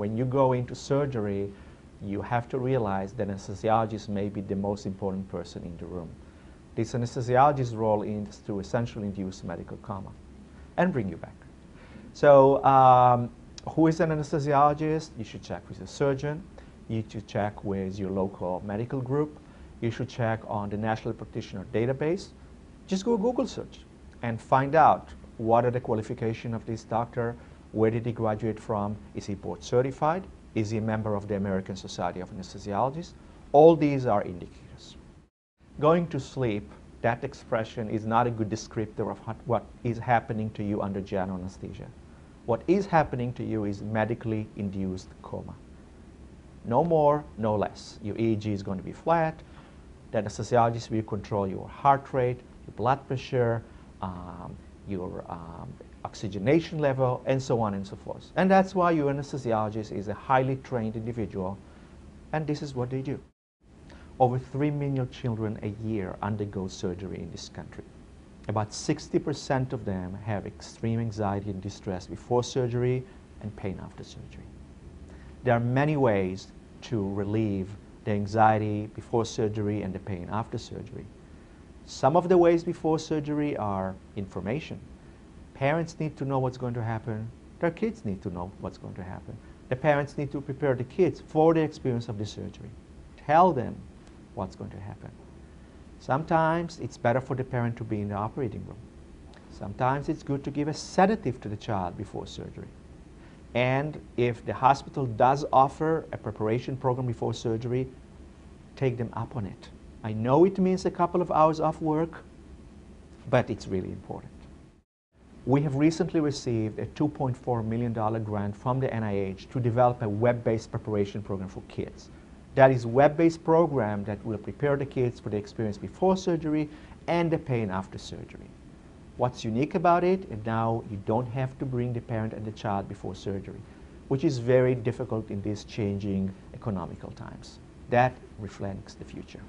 When you go into surgery, you have to realize that anesthesiologist may be the most important person in the room. This anesthesiologist's role is to essentially induce medical coma and bring you back. So um, who is an anesthesiologist? You should check with your surgeon. You should check with your local medical group. You should check on the National Practitioner Database. Just go Google search and find out what are the qualifications of this doctor, where did he graduate from, is he board certified, is he a member of the American Society of Anesthesiologists? All these are indicators. Going to sleep, that expression is not a good descriptor of what is happening to you under general anesthesia. What is happening to you is medically induced coma. No more, no less. Your EEG is going to be flat. The anesthesiologist will control your heart rate, your blood pressure, um, your um, oxygenation level, and so on and so forth. And that's why your anesthesiologist is a highly trained individual, and this is what they do. Over 3 million children a year undergo surgery in this country. About 60% of them have extreme anxiety and distress before surgery and pain after surgery. There are many ways to relieve the anxiety before surgery and the pain after surgery. Some of the ways before surgery are information. Parents need to know what's going to happen. Their kids need to know what's going to happen. The parents need to prepare the kids for the experience of the surgery. Tell them what's going to happen. Sometimes it's better for the parent to be in the operating room. Sometimes it's good to give a sedative to the child before surgery. And if the hospital does offer a preparation program before surgery, take them up on it. I know it means a couple of hours off work, but it's really important. We have recently received a $2.4 million grant from the NIH to develop a web-based preparation program for kids. That is web-based program that will prepare the kids for the experience before surgery and the pain after surgery. What's unique about it, and now you don't have to bring the parent and the child before surgery, which is very difficult in these changing economical times. That reflects the future.